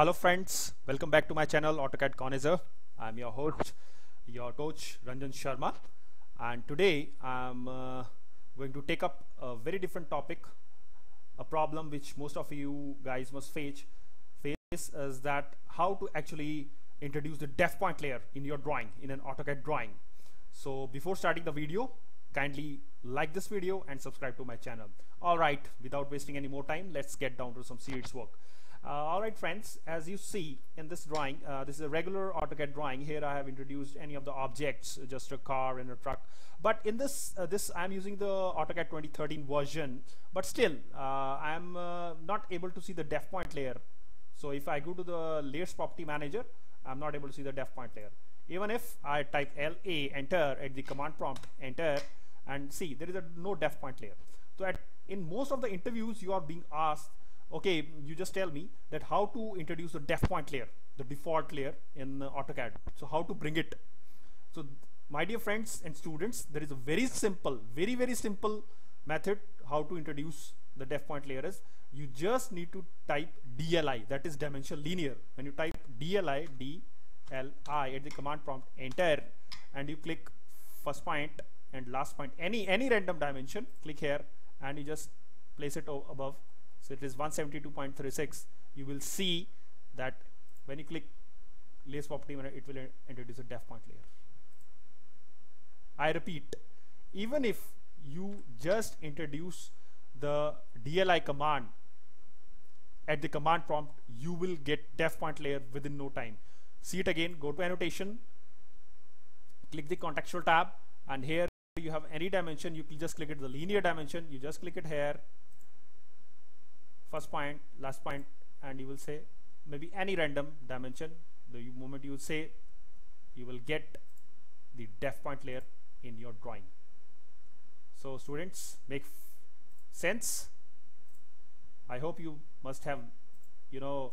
Hello friends, welcome back to my channel AutoCAD Connoisseur. I'm your host, your coach Ranjan Sharma and today I'm uh, going to take up a very different topic, a problem which most of you guys must face, face is that how to actually introduce the def point layer in your drawing, in an AutoCAD drawing. So before starting the video, kindly like this video and subscribe to my channel. Alright, without wasting any more time, let's get down to some serious work. Uh, Alright friends, as you see in this drawing, uh, this is a regular AutoCAD drawing. Here I have introduced any of the objects, just a car and a truck. But in this, uh, this I'm using the AutoCAD 2013 version, but still uh, I'm uh, not able to see the def point layer. So if I go to the layers property manager, I'm not able to see the def point layer. Even if I type LA, enter at the command prompt, enter, and see there is a no def point layer. So at in most of the interviews you are being asked okay you just tell me that how to introduce the def point layer the default layer in uh, AutoCAD. So how to bring it? So my dear friends and students there is a very simple very very simple method how to introduce the def point layer is you just need to type DLI that is dimension linear. When you type DLI DLI at the command prompt enter and you click first point and last point any any random dimension click here and you just place it above so it is 172.36 you will see that when you click layers property it will introduce a def point layer. I repeat even if you just introduce the DLI command at the command prompt you will get def point layer within no time. See it again go to annotation click the contextual tab and here you have any dimension you can just click it the linear dimension you just click it here first point last point and you will say maybe any random dimension the moment you say you will get the def point layer in your drawing. So students make sense. I hope you must have you know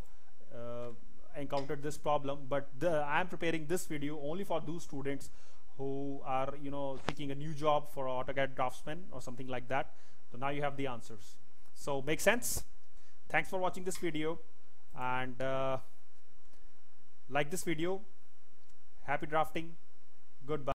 uh, encountered this problem but the, I am preparing this video only for those students who are you know seeking a new job for AutoCAD draftsman or something like that. So now you have the answers. So make sense thanks for watching this video and uh, like this video. Happy drafting. Goodbye